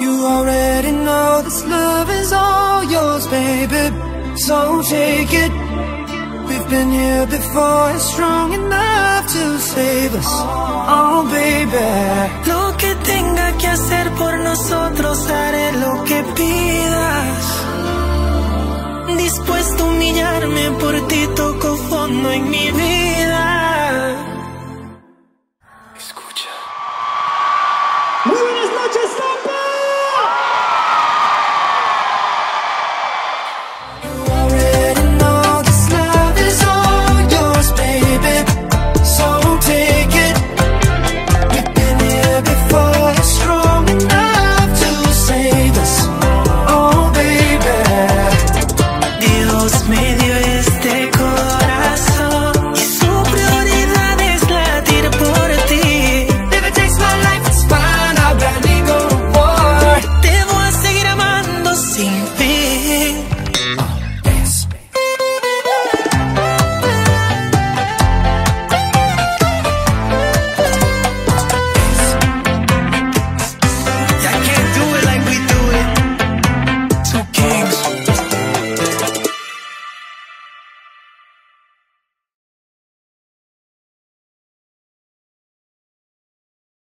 You already know this love is all yours, baby. So take it. We've been here before, it's strong enough to save us Oh, baby. Lo que tenga que hacer por nosotros, haré lo que pidas. Dispuesto a humillarme por ti, toco fondo en mi vida. Escucha Muy buenas noches,